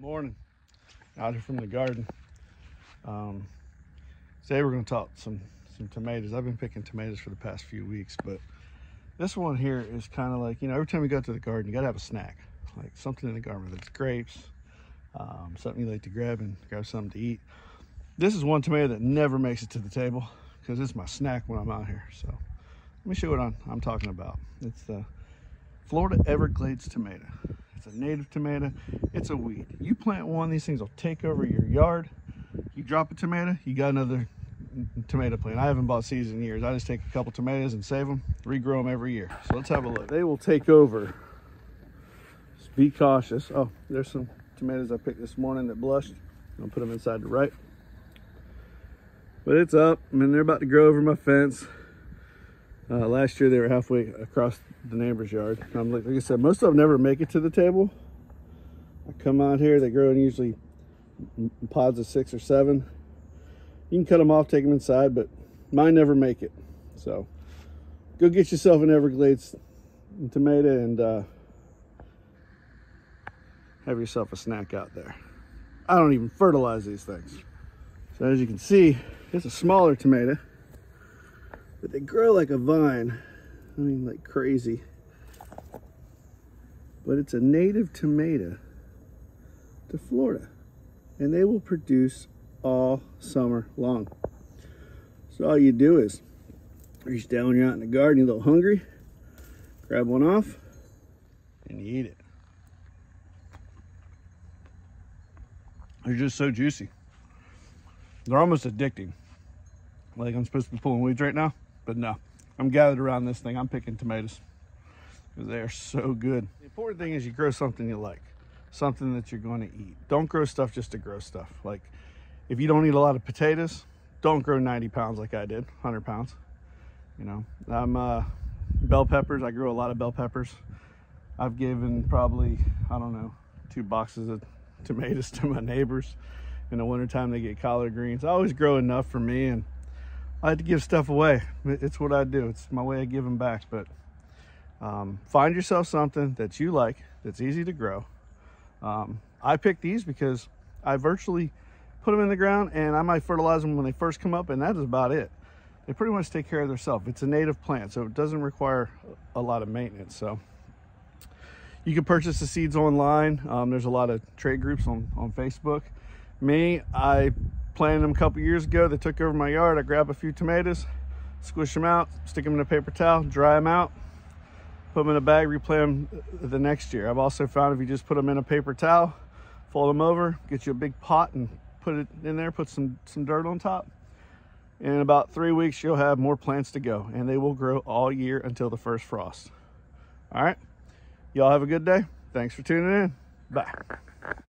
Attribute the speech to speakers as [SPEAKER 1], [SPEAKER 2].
[SPEAKER 1] Morning, out here from the garden. Um, today we're going to talk some some tomatoes. I've been picking tomatoes for the past few weeks, but this one here is kind of like you know every time you go to the garden, you got to have a snack, like something in the garden that's grapes, um, something you like to grab and grab something to eat. This is one tomato that never makes it to the table because it's my snack when I'm out here. So let me show you what I'm, I'm talking about. It's the Florida Everglades tomato. It's a native tomato. It's a weed. You plant one, these things will take over your yard. You drop a tomato, you got another tomato plant. I haven't bought seeds in years. I just take a couple tomatoes and save them, regrow them every year. So let's have a look. They will take over. Just be cautious. Oh, there's some tomatoes I picked this morning that blushed. I'll put them inside the right. But it's up. I mean, they're about to grow over my fence. Uh, last year they were halfway across the neighbor's yard. Like, like, I said, most of them never make it to the table. I come out here, they grow in usually pods of six or seven. You can cut them off, take them inside, but mine never make it. So go get yourself an Everglades tomato and uh, have yourself a snack out there. I don't even fertilize these things. So as you can see, it's a smaller tomato but they grow like a vine. I mean, like crazy. But it's a native tomato to Florida. And they will produce all summer long. So all you do is reach down when you're out in the garden, you're a little hungry, grab one off, and you eat it. They're just so juicy. They're almost addicting. Like I'm supposed to be pulling weeds right now. But no, I'm gathered around this thing. I'm picking tomatoes because they are so good. The important thing is you grow something you like, something that you're going to eat. Don't grow stuff just to grow stuff. Like if you don't eat a lot of potatoes, don't grow 90 pounds like I did, 100 pounds. You know, I'm uh, bell peppers. I grow a lot of bell peppers. I've given probably, I don't know, two boxes of tomatoes to my neighbors. In the wintertime, they get collard greens. I always grow enough for me and I like to give stuff away. It's what I do. It's my way of giving back. But um, find yourself something that you like, that's easy to grow. Um, I picked these because I virtually put them in the ground and I might fertilize them when they first come up and that is about it. They pretty much take care of themselves. It's a native plant, so it doesn't require a lot of maintenance. So you can purchase the seeds online. Um, there's a lot of trade groups on, on Facebook. Me, I planted them a couple years ago. They took over my yard. I grab a few tomatoes, squish them out, stick them in a paper towel, dry them out, put them in a bag, replant them the next year. I've also found if you just put them in a paper towel, fold them over, get you a big pot and put it in there, put some, some dirt on top. In about three weeks, you'll have more plants to go and they will grow all year until the first frost. All right. Y'all have a good day. Thanks for tuning in. Bye.